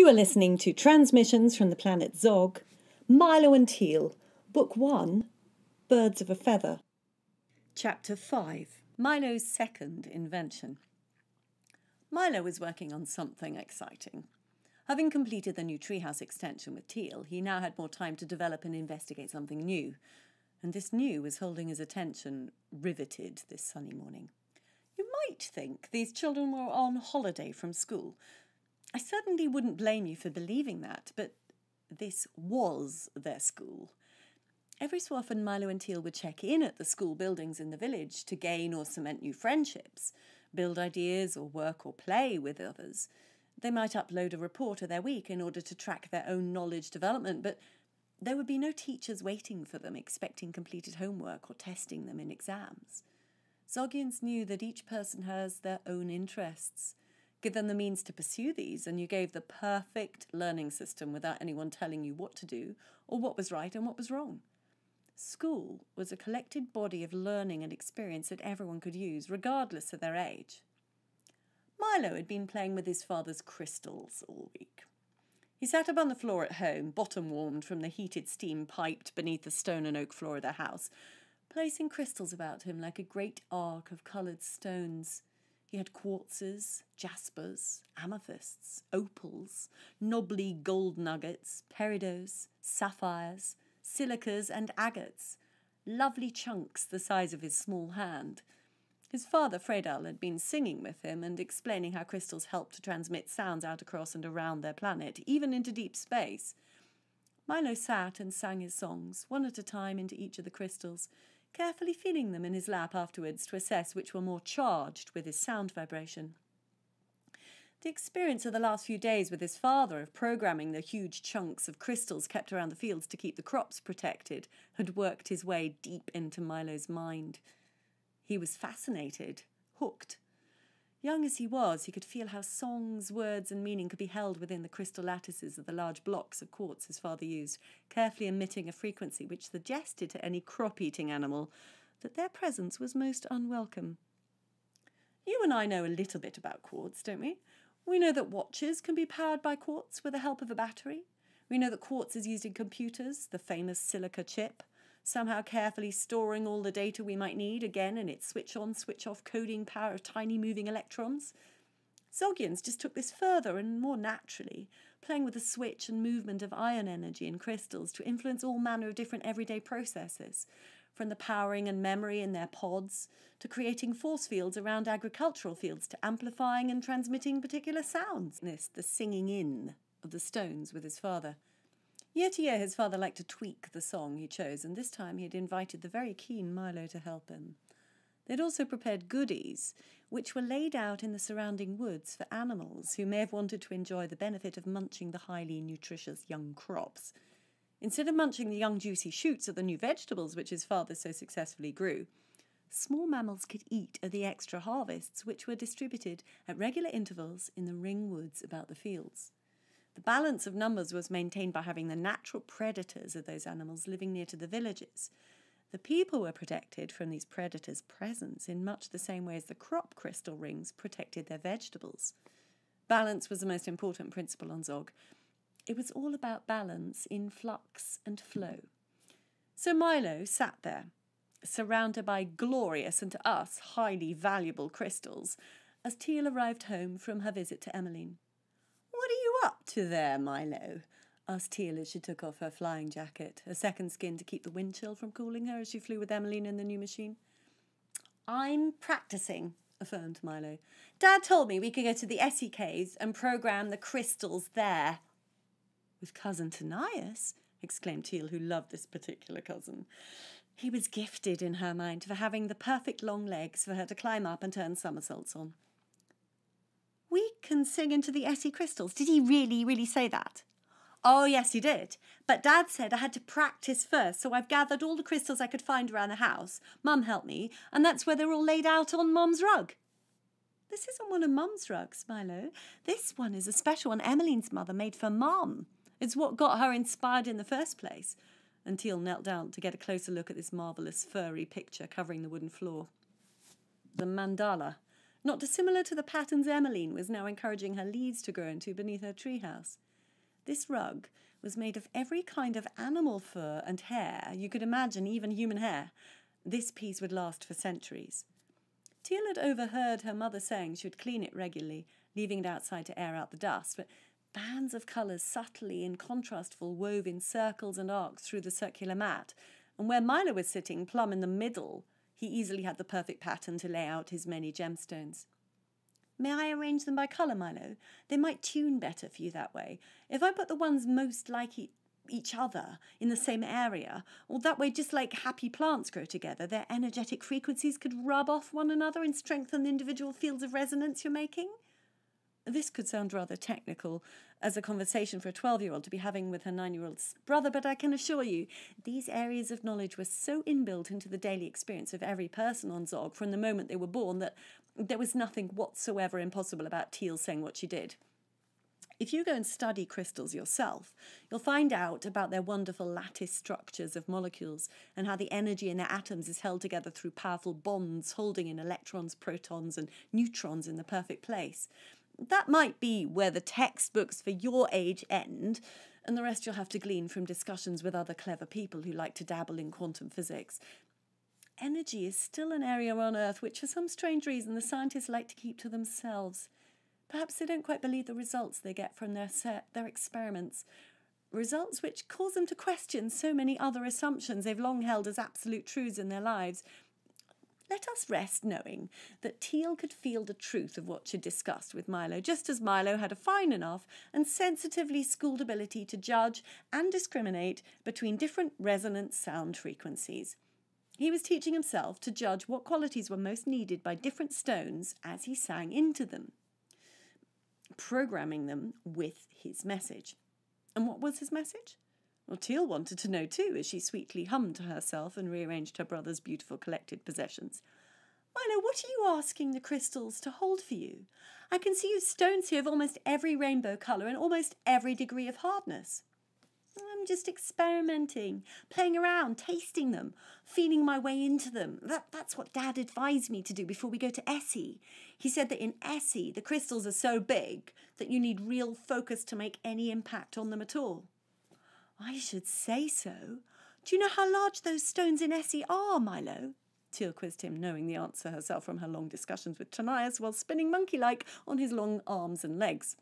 You are listening to Transmissions from the Planet Zog, Milo and Teal, Book 1, Birds of a Feather. Chapter 5 Milo's Second Invention. Milo was working on something exciting. Having completed the new treehouse extension with Teal, he now had more time to develop and investigate something new. And this new was holding his attention riveted this sunny morning. You might think these children were on holiday from school. I certainly wouldn't blame you for believing that, but this was their school. Every so often, Milo and Teal would check in at the school buildings in the village to gain or cement new friendships, build ideas or work or play with others. They might upload a report of their week in order to track their own knowledge development, but there would be no teachers waiting for them, expecting completed homework or testing them in exams. Zoggians knew that each person has their own interests. Give them the means to pursue these, and you gave the perfect learning system without anyone telling you what to do or what was right and what was wrong. School was a collected body of learning and experience that everyone could use, regardless of their age. Milo had been playing with his father's crystals all week. He sat upon the floor at home, bottom warmed from the heated steam piped beneath the stone and oak floor of the house, placing crystals about him like a great arc of coloured stones. He had quartzes, jaspers, amethysts, opals, knobbly gold nuggets, peridots, sapphires, silicas, and agates, lovely chunks the size of his small hand. His father, Fredal, had been singing with him and explaining how crystals help to transmit sounds out across and around their planet, even into deep space. Milo sat and sang his songs, one at a time, into each of the crystals, carefully feeling them in his lap afterwards to assess which were more charged with his sound vibration. The experience of the last few days with his father of programming the huge chunks of crystals kept around the fields to keep the crops protected had worked his way deep into Milo's mind. He was fascinated, hooked. Young as he was, he could feel how songs, words, and meaning could be held within the crystal lattices of the large blocks of quartz his father used, carefully emitting a frequency which suggested to any crop eating animal that their presence was most unwelcome. You and I know a little bit about quartz, don't we? We know that watches can be powered by quartz with the help of a battery. We know that quartz is used in computers, the famous silica chip, somehow carefully storing all the data we might need, again in its switch on, switch off coding power of tiny moving electrons. Zoggians just took this further and more naturally, playing with the switch and movement of ion energy in crystals to influence all manner of different everyday processes, from the powering and memory in their pods to creating force fields around agricultural fields to amplifying and transmitting particular sounds. This, the singing in of the stones with his father. Year to year, his father liked to tweak the song he chose, and this time he had invited the very keen Milo to help him. They'd also prepared goodies, which were laid out in the surrounding woods for animals who may have wanted to enjoy the benefit of munching the highly nutritious young crops. Instead of munching the young juicy shoots of the new vegetables which his father so successfully grew, small mammals could eat of the extra harvests which were distributed at regular intervals in the ring woods about the fields. The balance of numbers was maintained by having the natural predators of those animals living near to the villages. The people were protected from these predators' presence in much the same way as the crop crystal rings protected their vegetables. Balance was the most important principle on Zog, it was all about balance in flux and flow. So Milo sat there, surrounded by glorious and to us highly valuable crystals, as Teal arrived home from her visit to Emmeline. Up to there, Milo? asked Teal as she took off her flying jacket, a second skin to keep the wind chill from cooling her as she flew with Emmeline in the new machine. I'm practicing, affirmed Milo. Dad told me we could go to the SEKs and program the crystals there. With cousin Tanias? exclaimed Teal, who loved this particular cousin. He was gifted in her mind for having the perfect long legs for her to climb up and turn somersaults on. We can sing into the Essie crystals. Did he really, really say that? Oh, yes, he did. But Dad said I had to practice first, so I've gathered all the crystals I could find around the house. Mum helped me, and that's where they're all laid out on Mum's rug. This isn't one of Mum's rugs, Milo. This one is a special one Emmeline's mother made for Mum. It's what got her inspired in the first place. And Teal knelt down to get a closer look at this marvellous furry picture covering the wooden floor. The mandala, not dissimilar to the patterns Emmeline was now encouraging her leaves to grow into beneath her treehouse. This rug was made of every kind of animal fur and hair you could imagine, even human hair. This piece would last for centuries. Teal had overheard her mother saying she would clean it regularly, leaving it outside to air out the dust, but bands of colours subtly in contrastful wove in circles and arcs through the circular mat, and where Milo was sitting plumb in the middle, he easily had the perfect pattern to lay out his many gemstones. May I arrange them by colour, Milo? They might tune better for you that way. If I put the ones most like e- each other in the same area, or that way, just like happy plants grow together, their energetic frequencies could rub off one another and strengthen the individual fields of resonance you're making? This could sound rather technical as a conversation for a 12 year old to be having with her nine year old brother, but I can assure you these areas of knowledge were so inbuilt into the daily experience of every person on Zog from the moment they were born that there was nothing whatsoever impossible about Teal saying what she did. If you go and study crystals yourself, you'll find out about their wonderful lattice structures of molecules and how the energy in their atoms is held together through powerful bonds holding in electrons, protons, and neutrons in the perfect place. That might be where the textbooks for your age end, and the rest you'll have to glean from discussions with other clever people who like to dabble in quantum physics energy is still an area on Earth which, for some strange reason, the scientists like to keep to themselves. Perhaps they don't quite believe the results they get from their, their experiments, results which cause them to question so many other assumptions they've long held as absolute truths in their lives. Let us rest knowing that Teal could feel the truth of what she'd discussed with Milo, just as Milo had a fine enough and sensitively schooled ability to judge and discriminate between different resonant sound frequencies. He was teaching himself to judge what qualities were most needed by different stones as he sang into them, programming them with his message. And what was his message? Well, Teal wanted to know too, as she sweetly hummed to herself and rearranged her brother's beautiful collected possessions. Milo, what are you asking the crystals to hold for you? I can see you stones here of almost every rainbow colour and almost every degree of hardness. I'm just experimenting, playing around, tasting them, feeling my way into them. That, that's what Dad advised me to do before we go to Essie. He said that in Essie, the crystals are so big that you need real focus to make any impact on them at all. I should say so. Do you know how large those stones in Essie are, Milo? Teal quizzed him, knowing the answer herself from her long discussions with Tanias while spinning monkey like on his long arms and legs.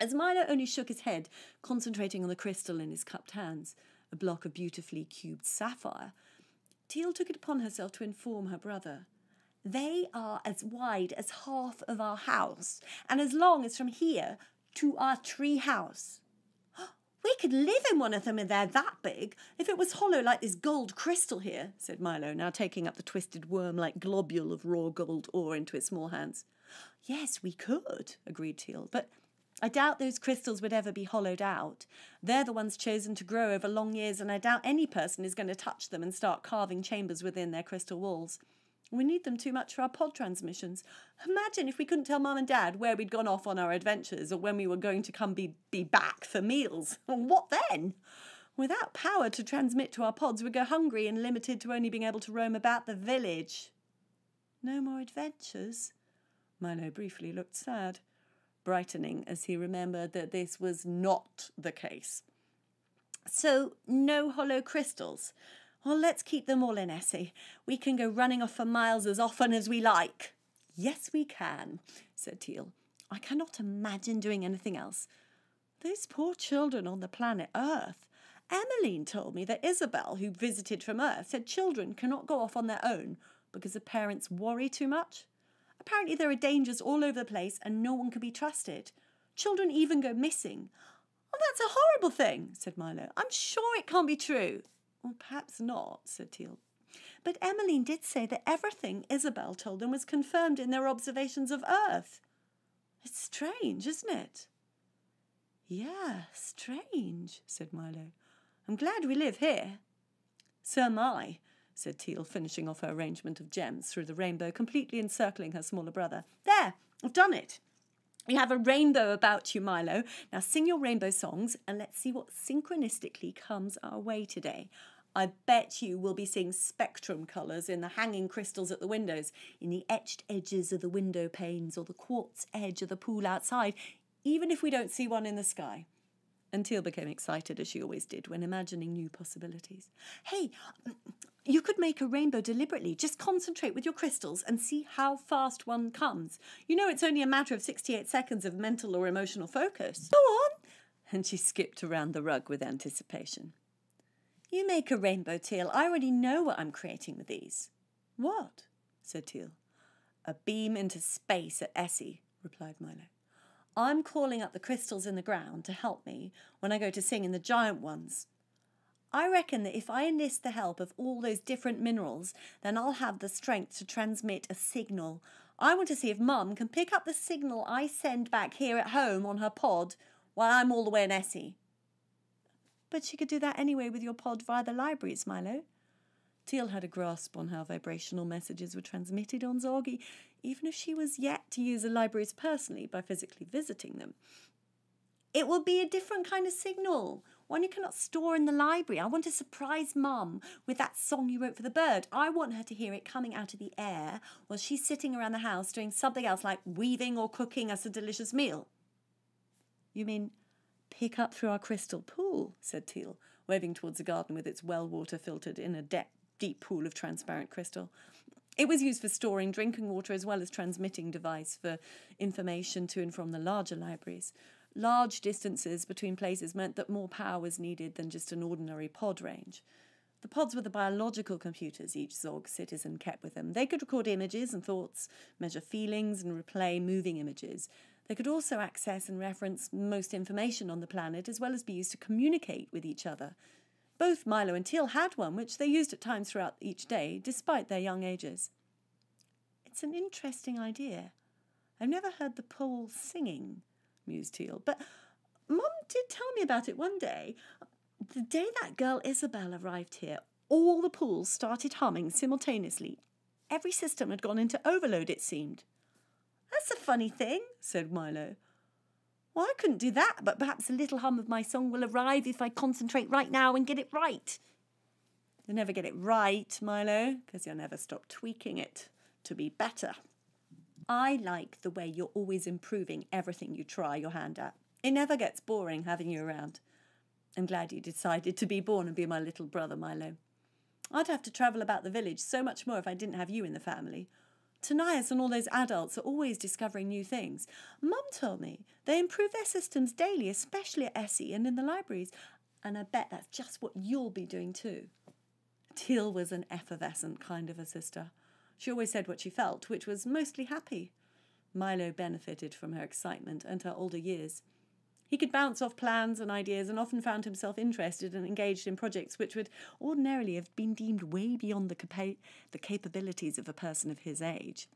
As Milo only shook his head, concentrating on the crystal in his cupped hands, a block of beautifully cubed sapphire, Teal took it upon herself to inform her brother. They are as wide as half of our house, and as long as from here to our tree house. We could live in one of them if they're that big, if it was hollow like this gold crystal here, said Milo, now taking up the twisted worm like globule of raw gold ore into his small hands. Yes, we could, agreed Teal, but I doubt those crystals would ever be hollowed out. They're the ones chosen to grow over long years, and I doubt any person is going to touch them and start carving chambers within their crystal walls. We need them too much for our pod transmissions. Imagine if we couldn't tell Mum and Dad where we'd gone off on our adventures or when we were going to come be, be back for meals. What then? Without power to transmit to our pods, we'd go hungry and limited to only being able to roam about the village. No more adventures? Milo briefly looked sad brightening as he remembered that this was not the case. So, no hollow crystals. Well, let's keep them all in Essie. We can go running off for miles as often as we like. Yes, we can, said Teal. I cannot imagine doing anything else. Those poor children on the planet Earth. Emmeline told me that Isabel, who visited from Earth, said children cannot go off on their own because the parents worry too much. Apparently, there are dangers all over the place and no one can be trusted. Children even go missing. Oh, that's a horrible thing, said Milo. I'm sure it can't be true. Well, perhaps not, said Teal. But Emmeline did say that everything Isabel told them was confirmed in their observations of Earth. It's strange, isn't it? Yeah, strange, said Milo. I'm glad we live here. So am I, said Teal, finishing off her arrangement of gems through the rainbow, completely encircling her smaller brother. There, I've done it. You have a rainbow about you, Milo. Now sing your rainbow songs and let's see what synchronistically comes our way today. I bet you will be seeing spectrum colours in the hanging crystals at the windows, in the etched edges of the window panes, or the quartz edge of the pool outside, even if we don't see one in the sky. And Teal became excited, as she always did, when imagining new possibilities. Hey, you could make a rainbow deliberately. Just concentrate with your crystals and see how fast one comes. You know, it's only a matter of 68 seconds of mental or emotional focus. Go on! And she skipped around the rug with anticipation. You make a rainbow, Teal. I already know what I'm creating with these. What? said Teal. A beam into space at Essie, replied Milo. I'm calling up the crystals in the ground to help me when I go to sing in the giant ones. I reckon that if I enlist the help of all those different minerals, then I'll have the strength to transmit a signal. I want to see if Mum can pick up the signal I send back here at home on her pod while I'm all the way in Essie. But she could do that anyway with your pod via the libraries, Milo. Teal had a grasp on how vibrational messages were transmitted on Zorgi, even if she was yet to use the libraries personally by physically visiting them. It will be a different kind of signal, one you cannot store in the library. I want to surprise Mum with that song you wrote for the bird. I want her to hear it coming out of the air while she's sitting around the house doing something else like weaving or cooking us a delicious meal. You mean pick up through our crystal pool, said Teal, waving towards the garden with its well water filtered in a de- deep pool of transparent crystal. It was used for storing drinking water as well as transmitting device for information to and from the larger libraries. Large distances between places meant that more power was needed than just an ordinary pod range. The pods were the biological computers each Zog citizen kept with them. They could record images and thoughts, measure feelings, and replay moving images. They could also access and reference most information on the planet, as well as be used to communicate with each other. Both Milo and Teal had one, which they used at times throughout each day, despite their young ages. It's an interesting idea. I've never heard the pool singing, mused Teal, but Mum did tell me about it one day. The day that girl Isabel arrived here, all the pools started humming simultaneously. Every system had gone into overload, it seemed. That's a funny thing, said Milo. Well, I couldn't do that, but perhaps a little hum of my song will arrive if I concentrate right now and get it right. You'll never get it right, Milo, because you'll never stop tweaking it to be better. I like the way you're always improving everything you try your hand at. It never gets boring having you around. I'm glad you decided to be born and be my little brother, Milo. I'd have to travel about the village so much more if I didn't have you in the family. Tanias and all those adults are always discovering new things. Mum told me they improve their systems daily, especially at Essie and in the libraries, and I bet that's just what you'll be doing too. Teal was an effervescent kind of a sister. She always said what she felt, which was mostly happy. Milo benefited from her excitement and her older years. He could bounce off plans and ideas and often found himself interested and engaged in projects which would ordinarily have been deemed way beyond the, capa- the capabilities of a person of his age.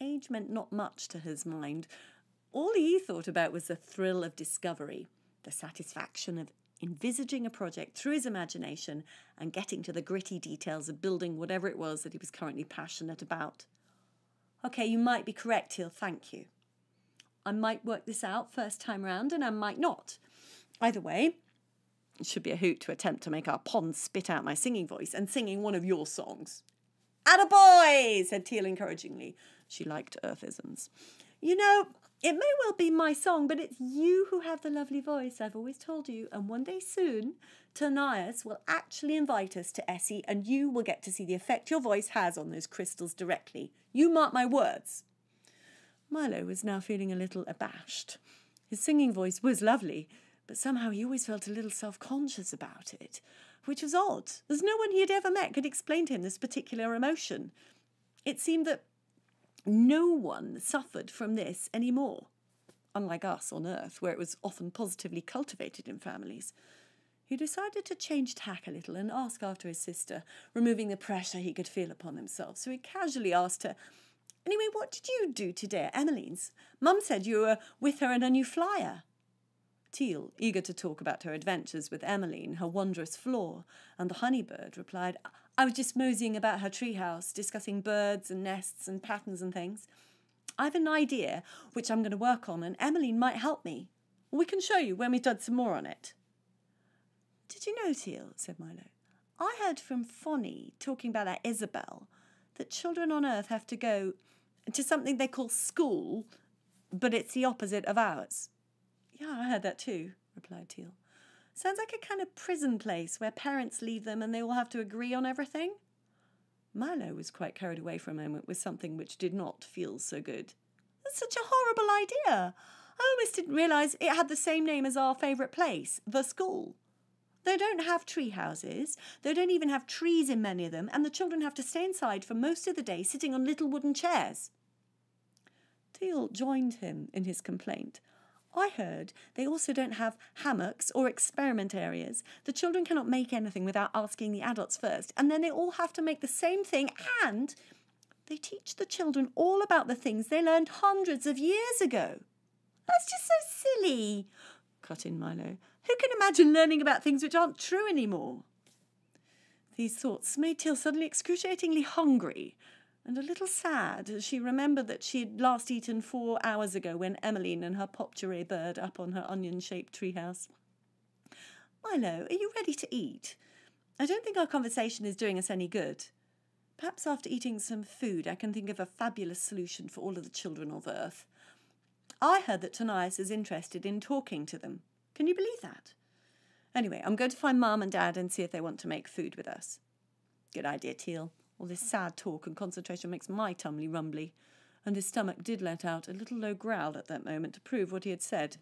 Age meant not much to his mind. All he thought about was the thrill of discovery, the satisfaction of envisaging a project through his imagination and getting to the gritty details of building whatever it was that he was currently passionate about. Okay, you might be correct, Teal, thank you. I might work this out first time round and I might not. Either way, it should be a hoot to attempt to make our pond spit out my singing voice and singing one of your songs. Attaboy, said Teal encouragingly. She liked earthisms. You know, it may well be my song, but it's you who have the lovely voice, I've always told you. And one day soon, Tanias will actually invite us to Essie, and you will get to see the effect your voice has on those crystals directly. You mark my words. Milo was now feeling a little abashed. His singing voice was lovely, but somehow he always felt a little self conscious about it, which was odd, as no one he had ever met could explain to him this particular emotion. It seemed that no one suffered from this any more, unlike us on Earth, where it was often positively cultivated in families. He decided to change tack a little and ask after his sister, removing the pressure he could feel upon himself. So he casually asked her, Anyway, what did you do today at Emmeline's? Mum said you were with her in a new flyer. Teal, eager to talk about her adventures with Emmeline, her wondrous floor, and the honeybird, replied, I was just moseying about her treehouse, discussing birds and nests and patterns and things. I've an idea which I'm going to work on, and Emmeline might help me. We can show you when we've done some more on it. Did you know, Teal, said Milo, I heard from Foni talking about that Isabel that children on Earth have to go to something they call school, but it's the opposite of ours. Yeah, I heard that too, replied Teal. Sounds like a kind of prison place where parents leave them and they all have to agree on everything. Milo was quite carried away for a moment with something which did not feel so good. That's such a horrible idea. I almost didn't realise it had the same name as our favourite place, the school. They don't have tree houses. They don't even have trees in many of them, and the children have to stay inside for most of the day sitting on little wooden chairs. Teal joined him in his complaint. I heard they also don't have hammocks or experiment areas. The children cannot make anything without asking the adults first, and then they all have to make the same thing, and they teach the children all about the things they learned hundreds of years ago. That's just so silly, cut in Milo. Who can imagine learning about things which aren't true anymore? These thoughts made Teal suddenly excruciatingly hungry and a little sad as she remembered that she had last eaten four hours ago when Emmeline and her potpourri bird up on her onion shaped treehouse. Milo, are you ready to eat? I don't think our conversation is doing us any good. Perhaps after eating some food, I can think of a fabulous solution for all of the children of Earth. I heard that Tonias is interested in talking to them. Can you believe that? Anyway, I'm going to find Mum and Dad and see if they want to make food with us. Good idea, Teal. All this sad talk and concentration makes my tummy rumbly. And his stomach did let out a little low growl at that moment to prove what he had said